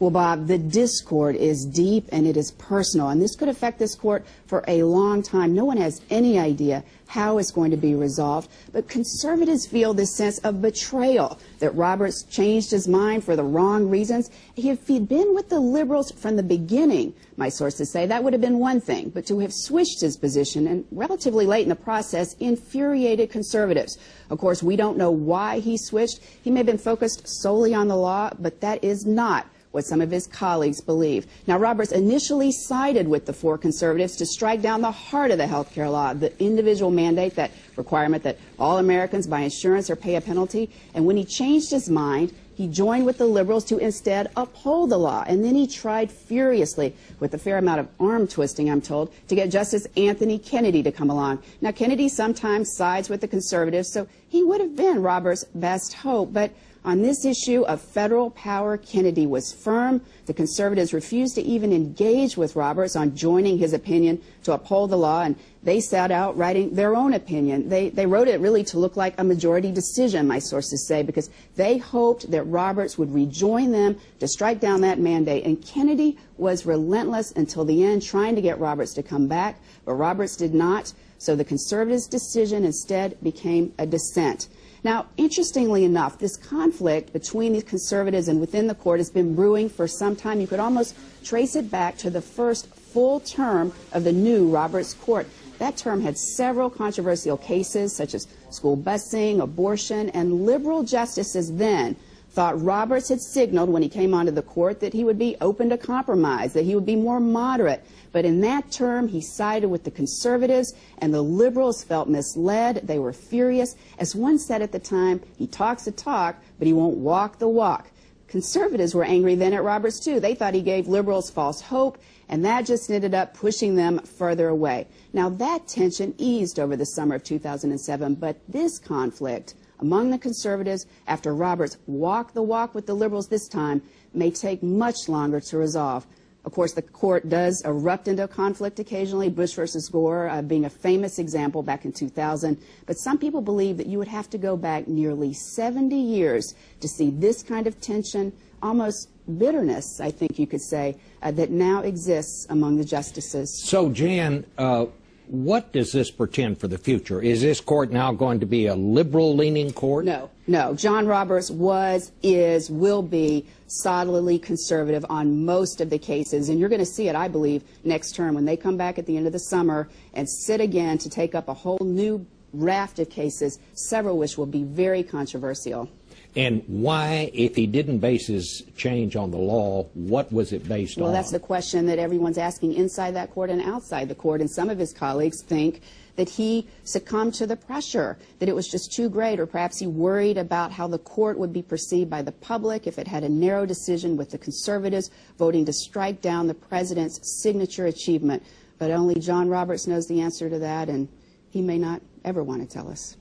Well, Bob, the discord is deep and it is personal, and this could affect this court for a long time. No one has any idea how it's going to be resolved, but conservatives feel this sense of betrayal that Roberts changed his mind for the wrong reasons. If he'd been with the liberals from the beginning, my sources say, that would have been one thing, but to have switched his position and relatively late in the process infuriated conservatives. Of course, we don't know why he switched. He may have been focused solely on the law, but that is not what some of his colleagues believe. Now, Roberts initially sided with the four conservatives to strike down the heart of the health care law, the individual mandate, that requirement that all Americans buy insurance or pay a penalty. And when he changed his mind, he joined with the liberals to instead uphold the law. And then he tried furiously, with a fair amount of arm twisting, I'm told, to get Justice Anthony Kennedy to come along. Now, Kennedy sometimes sides with the conservatives, so he would have been Roberts' best hope. But on this issue of federal power, Kennedy was firm. The conservatives refused to even engage with Roberts on joining his opinion to uphold the law, and they set out writing their own opinion. They, they wrote it really to look like a majority decision, my sources say, because they hoped that Roberts would rejoin them to strike down that mandate. And Kennedy was relentless until the end, trying to get Roberts to come back, but Roberts did not. So the conservatives' decision instead became a dissent. Now, interestingly enough, this conflict between the conservatives and within the court has been brewing for some time. You could almost trace it back to the first full term of the new Roberts Court. That term had several controversial cases, such as school busing, abortion, and liberal justices then thought Roberts had signaled when he came onto the court that he would be open to compromise, that he would be more moderate. But in that term, he sided with the conservatives, and the liberals felt misled. They were furious. As one said at the time, he talks the talk, but he won't walk the walk. Conservatives were angry then at Roberts, too. They thought he gave liberals false hope, and that just ended up pushing them further away. Now, that tension eased over the summer of 2007, but this conflict among the conservatives after Roberts walked the walk with the liberals this time may take much longer to resolve. Of course, the court does erupt into conflict occasionally, Bush versus Gore uh, being a famous example back in 2000. But some people believe that you would have to go back nearly 70 years to see this kind of tension, almost bitterness, I think you could say, uh, that now exists among the justices. So, Jan, uh, what does this portend for the future? Is this court now going to be a liberal leaning court? No, no. John Roberts was, is, will be solidly conservative on most of the cases. And you're going to see it, I believe, next term when they come back at the end of the summer and sit again to take up a whole new raft of cases, several which will be very controversial. And why, if he didn't base his change on the law, what was it based well, on? Well, that's the question that everyone's asking inside that court and outside the court. And some of his colleagues think that he succumbed to the pressure, that it was just too great, or perhaps he worried about how the court would be perceived by the public if it had a narrow decision with the conservatives voting to strike down the president's signature achievement. But only John Roberts knows the answer to that, and he may not ever want to tell us.